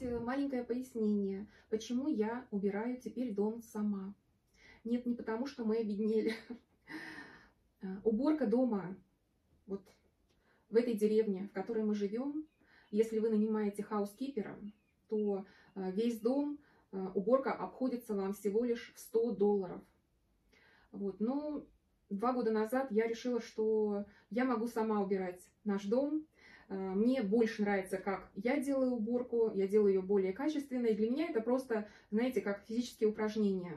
э, маленькое пояснение, почему я убираю теперь дом сама. Нет, не потому, что мы обеднели. А, уборка дома, вот в этой деревне, в которой мы живем, если вы нанимаете хаускипера, то а, весь дом, уборка обходится вам всего лишь в 100 долларов. Вот, но два года назад я решила, что я могу сама убирать наш дом. Мне больше нравится, как я делаю уборку, я делаю ее более качественно, и для меня это просто, знаете, как физические упражнения.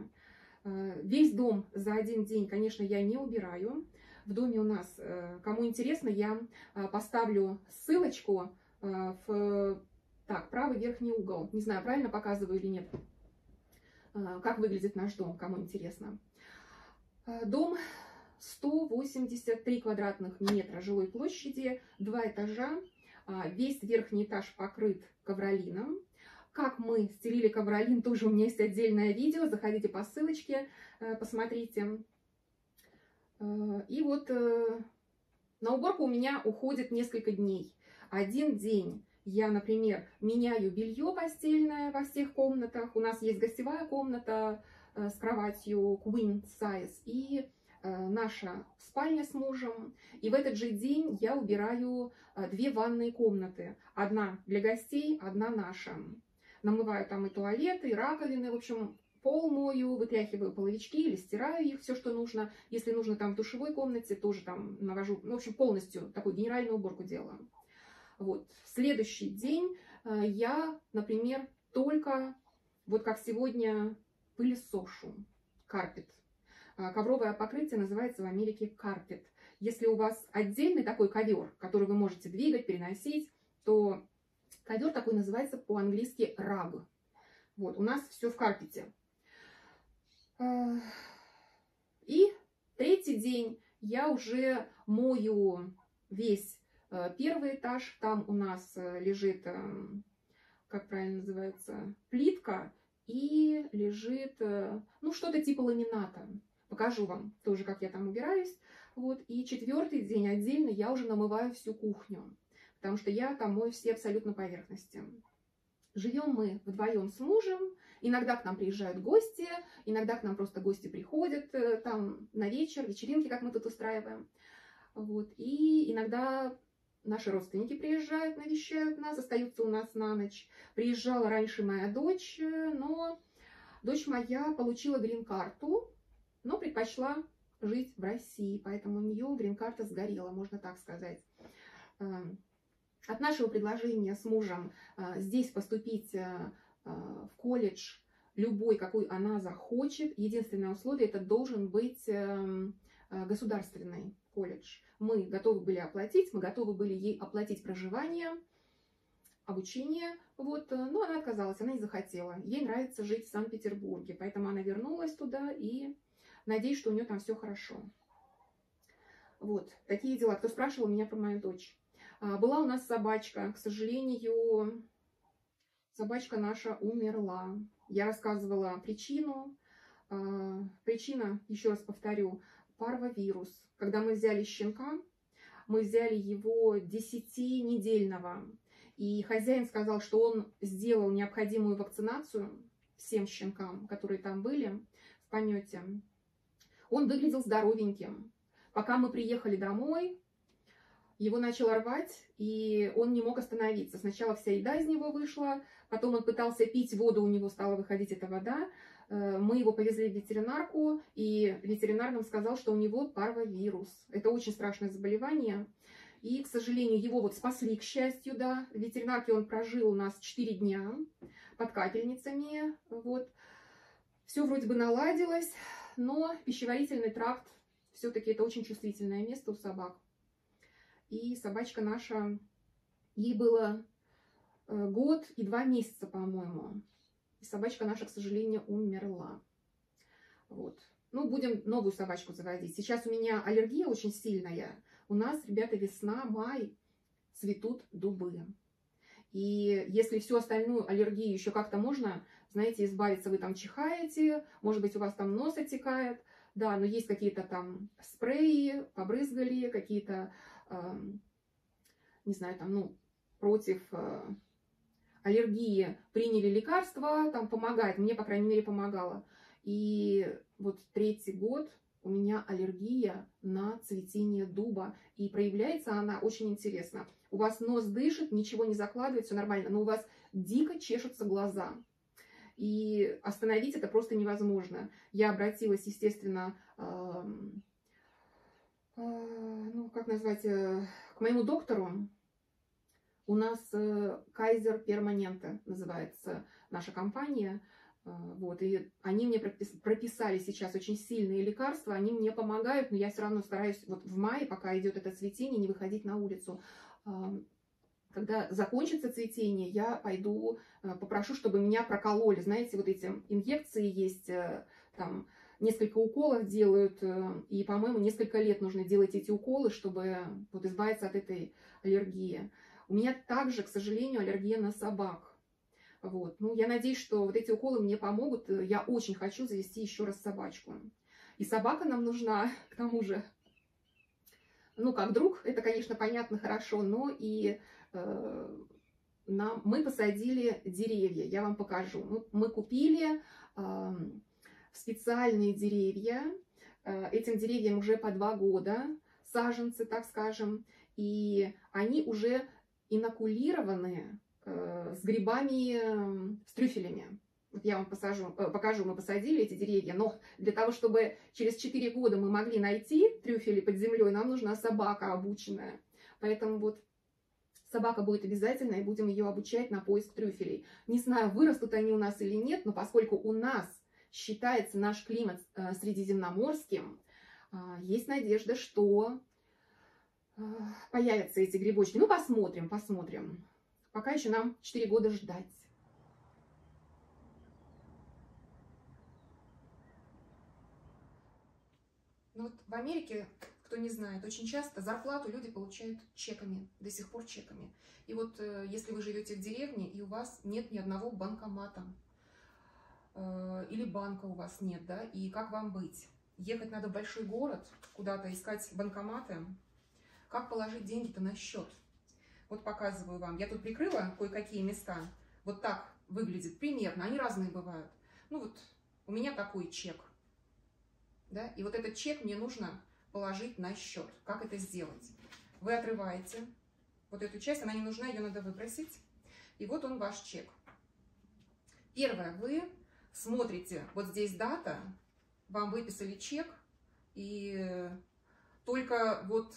Весь дом за один день, конечно, я не убираю. В доме у нас, э, кому интересно, я поставлю ссылочку Э, в так, правый верхний угол. Не знаю, правильно показываю или нет. Как выглядит наш дом, кому интересно. Дом 183 квадратных метра жилой площади, два этажа. Весь верхний этаж покрыт ковролином. Как мы стелили ковролин, тоже у меня есть отдельное видео. Заходите по ссылочке, посмотрите. И вот на уборку у меня уходит несколько дней один день я, например, меняю белье постельное во всех комнатах. У нас есть гостевая комната э, с кроватью queen size и э, наша спальня с мужем. И в этот же день я убираю э, две ванные комнаты. Одна для гостей, одна наша. Намываю там и туалеты, и раковины. В общем, пол мою, вытряхиваю половички или стираю их, все, что нужно. Если нужно там в душевой комнате, тоже там навожу. Ну, в общем, полностью такую генеральную уборку делаю. Вот. В следующий день э, я, например, только, вот как сегодня, пылесошу карпет. Э, ковровое покрытие называется в Америке карпет. Если у вас отдельный такой ковер, который вы можете двигать, переносить, то ковер такой называется по-английски раг. Вот, у нас все в карпете. И третий день я уже мою весь Э, первый этаж, там у нас э, лежит, как правильно называется, плитка и лежит, ну, что-то типа ламината. Покажу вам тоже, как я там убираюсь. Вот. И четвертый день отдельно я уже намываю всю кухню, потому что я там мою все абсолютно поверхности. Живем мы вдвоем с мужем, иногда к нам приезжают гости, иногда к нам просто гости приходят там на вечер, вечеринки, как мы тут устраиваем. Вот. И иногда Наши родственники приезжают, навещают нас, остаются у нас на ночь. Приезжала раньше моя дочь, но дочь моя получила грин-карту, но предпочла жить в России, поэтому у нее грин-карта сгорела, можно так сказать. Эм, от нашего предложения с мужем э, здесь поступить э, э, в колледж любой, какой она захочет, единственное условие, это должен быть эм, государственный колледж мы готовы были оплатить, мы готовы были ей оплатить проживание, обучение, вот, э, но она отказалась, она не захотела. Ей нравится жить в Санкт-Петербурге, поэтому она вернулась туда и надеюсь, что у нее там все хорошо. Вот, такие дела. Кто спрашивал меня про мою дочь? А, была у нас собачка, к сожалению, собачка наша умерла. Я рассказывала причину. А, причина, еще раз повторю, парвовирус. Когда мы взяли щенка, мы взяли его 10-недельного. И хозяин сказал, что он сделал необходимую вакцинацию всем щенкам, которые там были в помете. Он выглядел здоровеньким. Пока мы приехали домой, его начало рвать, и он не мог остановиться. Сначала вся еда из него вышла, потом он пытался пить воду, у него стала выходить эта вода, Э, мы его повезли в ветеринарку, и ветеринар нам сказал, что у него парвовирус. Это очень страшное заболевание. И, к сожалению, его вот спасли, к счастью, да. В ветеринарке он прожил у нас 4 дня под капельницами. Вот. Все вроде бы наладилось, но пищеварительный тракт все-таки это очень чувствительное место у собак. И собачка наша, ей было э, год и два месяца, по-моему. И собачка наша, к сожалению, умерла. Вот. Ну, будем новую собачку заводить. Сейчас у меня аллергия очень сильная. У нас, ребята, весна, май, цветут дубы. И если всю остальную аллергию еще как-то можно, знаете, избавиться, вы там чихаете, может быть, у вас там нос отекает, да, но есть какие-то там спреи, побрызгали, какие-то, э, не знаю, там, ну, против э, аллергии приняли лекарства, там помогает, мне, по крайней мере, помогало. И вот третий год у меня аллергия на цветение дуба, и проявляется она очень интересно. У вас нос дышит, ничего не закладывает, все нормально, но у вас дико чешутся глаза. И остановить это просто невозможно. Я обратилась, естественно, э, э, ну, как назвать, э, к моему доктору. У нас э, Кайзер Перманента называется наша компания. Э, вот, и они мне прописали сейчас очень сильные лекарства, они мне помогают, но я все равно стараюсь вот в мае, пока идет это цветение, не выходить на улицу. Когда закончится цветение, я пойду, э, попрошу, чтобы меня прокололи. Знаете, вот эти инъекции есть, э, там несколько уколов делают, и, по-моему, несколько лет нужно делать эти уколы, чтобы вот избавиться от этой аллергии. У меня также, к сожалению, аллергия на собак. Вот. Ну, я надеюсь, что вот эти уколы мне помогут. Я очень хочу завести еще раз собачку. И собака нам нужна, к тому же. Ну, как друг, это, конечно, понятно, хорошо, но и э, нам, мы посадили деревья, я вам покажу. Мы, мы купили э, специальные деревья, э, этим деревьям уже по два года, саженцы, так скажем, и они уже инокулированы Э, с грибами, эм, с трюфелями. Вот я вам посажу, э, покажу, мы посадили эти деревья, но для того, чтобы через 4 года мы могли найти трюфели под землей, нам нужна собака обученная. Поэтому вот собака будет обязательно, и будем ее обучать на поиск трюфелей. Не знаю, вырастут они у нас или нет, но поскольку у нас считается наш климат э, средиземноморским, есть надежда, что появятся эти грибочки. Ну, посмотрим, посмотрим. Пока еще нам 4 года ждать. Ну вот в Америке, кто не знает, очень часто зарплату люди получают чеками, до сих пор чеками. И вот э, если вы живете в деревне, и у вас нет ни одного банкомата, э, или банка у вас нет, да, и как вам быть? Ехать надо в большой город, куда-то искать банкоматы. Как положить деньги-то на счет? Вот показываю вам. Я тут прикрыла кое-какие места. Вот так выглядит примерно. Они разные бывают. Ну вот у меня такой чек. Да? И вот этот чек мне нужно положить на счет. Как это сделать? Вы отрываете вот эту часть, она не нужна, ее надо выбросить. И вот он ваш чек. Первое, вы смотрите, вот здесь дата, вам выписали чек, и только вот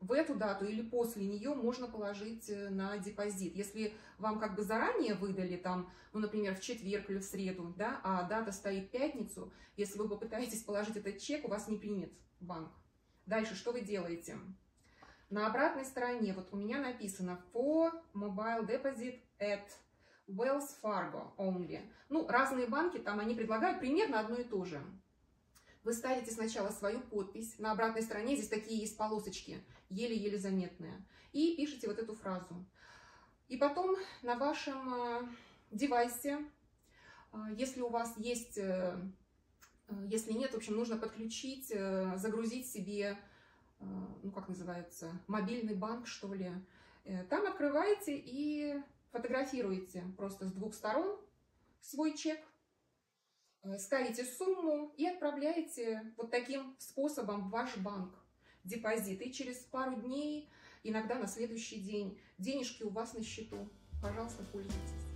в эту дату или после нее можно положить э, на депозит. Если вам как бы заранее выдали, там, ну, например, в четверг или в среду, да, а дата стоит пятницу, если вы попытаетесь положить этот чек, у вас не примет банк. Дальше что вы делаете? На обратной стороне, вот у меня написано for mobile deposit at Wells Fargo only. Ну, разные банки там, они предлагают примерно одно и то же. Вы ставите сначала свою подпись. На обратной стороне здесь такие есть полосочки, еле-еле заметные. И пишите вот эту фразу. И потом на вашем э, девайсе, э, если у вас есть, э, если нет, в общем, нужно подключить, загрузить себе, ну, как называется, мобильный банк, что ли. Там открываете и фотографируете просто с двух сторон свой чек, Э, ставите сумму и отправляете вот таким способом в ваш банк депозит. И через пару дней, иногда на следующий день, денежки у вас на счету. Пожалуйста, пользуйтесь.